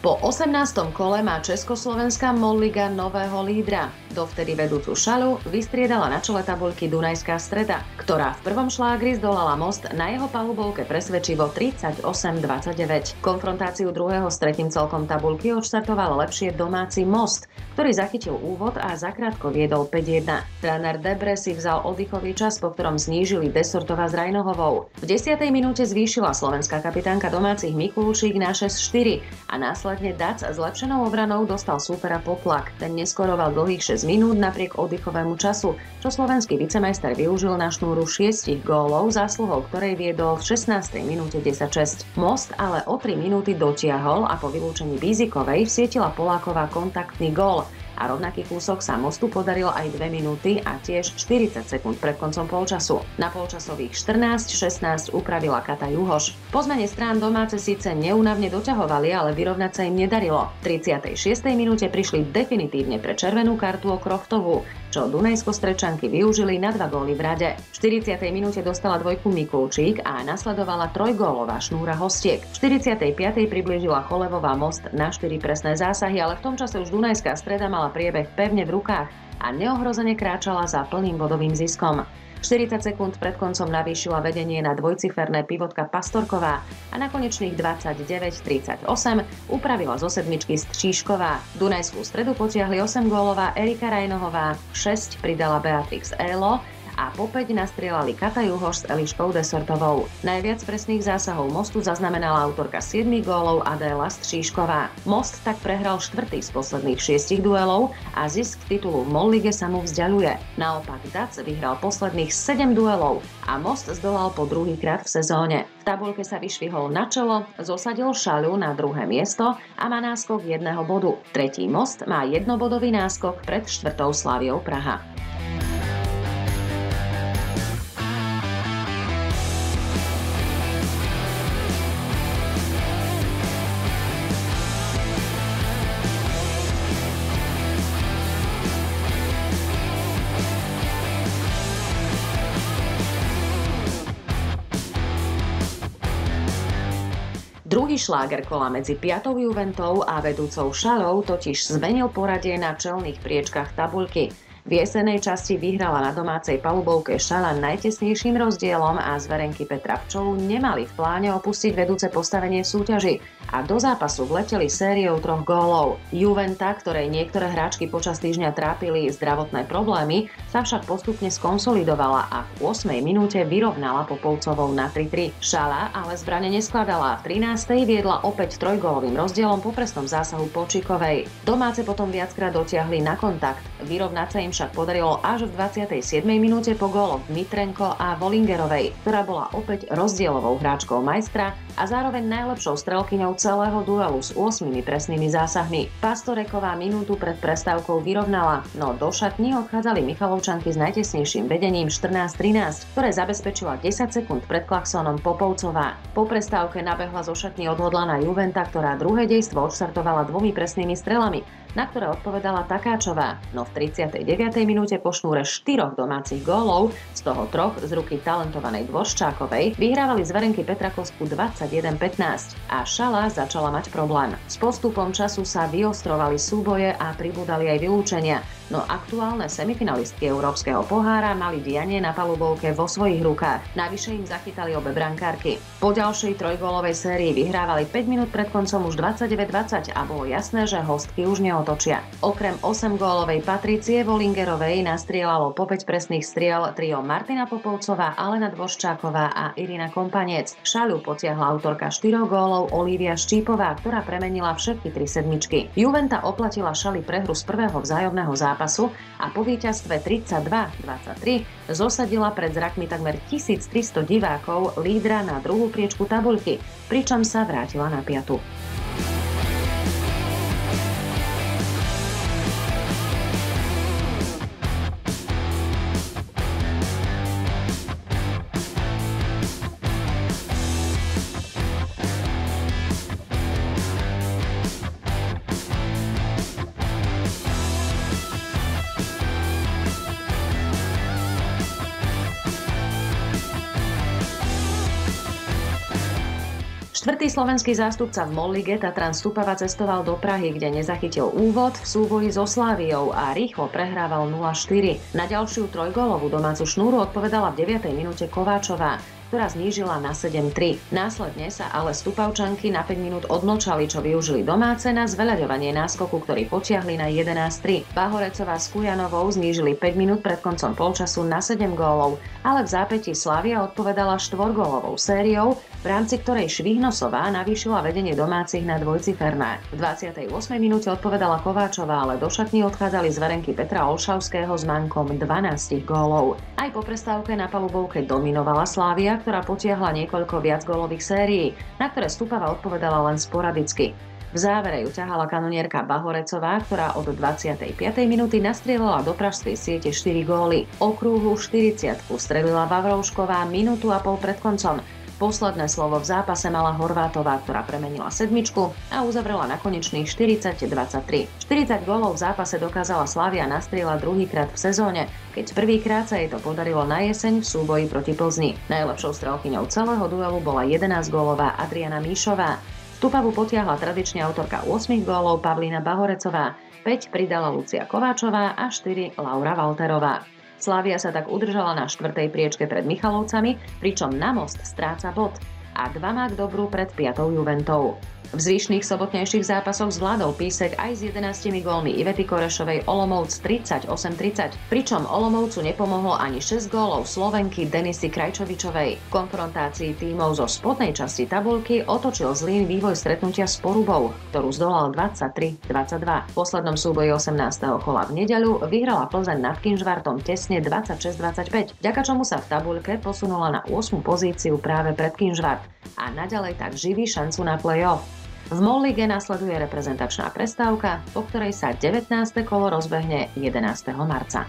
Po 18. kole má Československá Molliga nového lídra. Dovtedy vedúcu šalu vystriedala na čele tabuľky Dunajská streda, ktorá v prvom šlágri zdolala most na jeho palubovke presvedčivo 38-29. Konfrontáciu druhého s tretím celkom tabulky odštartoval lepšie domáci most, ktorý zachytil úvod a zakrátko viedol 5-1. Tréner Debre si vzal oddychový čas, po ktorom znížili Desortova s Rajnohovou. V 10. minúte zvýšila slovenská kapitánka domácich Mikulčík na 6-4 a následne Následne Dac s zlepšenou obranou dostal súpera potlak. Ten neskoroval dlhých 6 minút napriek oddychovému času, čo slovenský vicemajster využil na šnúru 6 gólov, zásluhou ktorej viedol v 16. minúte 10-6. Most ale o 3 minúty dotiahol a po vylúčení Bízikovej vsietila Poláková kontaktný gól a rovnaký kúsok sa mostu podaril aj 2 minúty a tiež 40 sekúnd pred koncom polčasu. Na polčasových 14-16 upravila Kata Juhoš. Po zmene strán domáce síce neúnavne doťahovali, ale vyrovnať sa im nedarilo. V 36. minúte prišli definitívne pre červenú kartu o Krochtovú čo Dunajsko-Strečanky využili na dva góly v rade. V 40. minúte dostala dvojku Mikulčík a nasledovala trojgólová šnúra hostiek. V 45. priblížila Cholevová most na 4 presné zásahy, ale v tom čase už Dunajská streda mala priebeh pevne v rukách a neohrozene kráčala za plným bodovým ziskom. 40 sekúnd pred koncom navýšila vedenie na dvojciferné pivotka Pastorková a na konečných 29-38 upravila zo sedmičky Stříšková. Dunajskú stredu potiahli 8 gólová Erika Rajnohová, 6 pridala Beatrix Elo a po 5 nastrieľali Kata Juhoš s Eliškou Desortovou. Najviac presných zásahov mostu zaznamenala autorka 7 gólov Adéla Stříšková. Most tak prehral štvrtý z posledných šiestich duelov a zisk titulu v Mollige sa mu vzdialuje. Naopak Dac vyhral posledných 7 duelov a Most zdolal po druhý krát v sezóne. V tabulke sa vyšvihol na čelo, zosadil Šaľu na druhé miesto a má náskok jedného bodu. Tretí Most má jednobodový náskok pred štvrtou Sláviou Praha. Druhý šláger kola medzi piatou Juventou a vedúcou Šalou totiž zmenil poradie na čelných priečkách tabuľky. V jesenej časti vyhrala na domácej palubovke Šala najtesnejším rozdielom a zverenky Petra Pčolu nemali v pláne opustiť vedúce postavenie súťaži a do zápasu vleteli sériou troch gólov. Juventa, ktorej niektoré hráčky počas týždňa trápili zdravotné problémy, sa však postupne skonsolidovala a v 8. minúte vyrovnala Popovcovou na 3-3. Šala ale zbrane neskladala v 13. viedla opäť trojgólovým rozdielom po presnom zásahu Počikovej. Domáce potom viackrát dotiahli na kontakt. Vyrovnať im im však podarilo až v 27. minúte po góloch Dmitrenko a Volingerovej, ktorá bola opäť rozdielovou hráčkou majstra a zároveň najlepšou strelkyňou celého duelu s 8 presnými zásahmi. Pastoreková minútu pred prestávkou vyrovnala, no do šatní odchádzali Michalovčanky s najtesnejším vedením 14-13, ktoré zabezpečila 10 sekúnd pred klaxonom Popovcová. Po prestávke nabehla zo šatní odhodlaná Juventa, ktorá druhé dejstvo odštartovala dvomi presnými strelami, na ktoré odpovedala Takáčová, no v 39. minúte po šnúre štyroch domácich gólov, z toho troch z ruky talentovanej Dvorščákovej, vyhrávali zverenky Petrakovsku 21-15 a Šala začala mať problém. S postupom času sa vyostrovali súboje a pribúdali aj vylúčenia, no aktuálne semifinalistky Európskeho pohára mali dianie na palubovke vo svojich rukách. Navyše im zachytali obe brankárky. Po ďalšej trojgólovej sérii vyhrávali 5 minút pred koncom už 29-20 a bolo jasné, že hostky už neodpovedali otočia. Okrem 8-gólovej Patricie Volingerovej nastrieľalo po 5 presných striel trio Martina Popovcová, Alena Dvoščáková a Irina Kompanec. Šaľu potiahla autorka 4 gólov Olivia Štípová, ktorá premenila všetky tri sedmičky. Juventa oplatila Šali prehru z prvého vzájomného zápasu a po víťazstve 32-23 zosadila pred zrakmi takmer 1300 divákov lídra na druhú priečku tabuľky, pričom sa vrátila na piatu. Štvrtý slovenský zástupca v Mollige Tatran Stupava cestoval do Prahy, kde nezachytil úvod v súboji so Sláviou a rýchlo prehrával 0-4. Na ďalšiu trojgólovú domácu šnúru odpovedala v 9. minúte Kováčová ktorá znížila na 7-3. Následne sa ale stupavčanky na 5 minút odmlčali, čo využili domáce na zveľaďovanie náskoku, ktorý potiahli na 11-3. Bahorecová s Kujanovou znížili 5 minút pred koncom polčasu na 7 gólov, ale v zápäti Slavia odpovedala štvorgólovou sériou, v rámci ktorej Švihnosová navýšila vedenie domácich na dvojciferné. V 28. minúte odpovedala Kováčová, ale do šatní odchádzali z verenky Petra Olšavského s mankom 12 gólov. Aj po prestávke na palubovke dominovala Slávia, ktorá potiahla niekoľko viacgólových sérií, na ktoré Stupava odpovedala len sporadicky. V závere ju ťahala kanonierka Bahorecová, ktorá od 25. minúty nastrieľala do pražskej siete 4 góly. Okrúhlu 40 strelila Vavroušková minútu a pol pred koncom. Posledné slovo v zápase mala Horvátová, ktorá premenila sedmičku a uzavrela na konečných 40-23. 40 gólov v zápase dokázala Slavia nastrieľať druhýkrát v sezóne, keď prvýkrát sa jej to podarilo na jeseň v súboji proti Plzni. Najlepšou strelkyňou celého duelu bola 11-gólová Adriana Míšová. Stupavu potiahla tradične autorka 8 gólov Pavlína Bahorecová, 5 pridala Lucia Kováčová a 4 Laura Valterová. Slavia sa tak udržala na štvrtej priečke pred Michalovcami, pričom na most stráca bod a dva má k dobru pred piatou Juventou. V zvyšných sobotnejších zápasoch zvládol Písek aj s 11 gólmi Ivety Korešovej Olomouc 38-30, pričom Olomovcu nepomohol ani 6 gólov Slovenky Denisy Krajčovičovej. V konfrontácii tímov zo spodnej časti tabulky otočil Zlín vývoj stretnutia s Porubou, ktorú zdolal 23-22. V poslednom súboji 18. kola v nedeľu vyhrala Plzeň nad Kinžvartom tesne 26-25, vďaka čomu sa v tabuľke posunula na 8. pozíciu práve pred Kinžvart a naďalej tak živí šancu na play-off. V MOL lige nasleduje reprezentačná prestávka, po ktorej sa 19. kolo rozbehne 11. marca.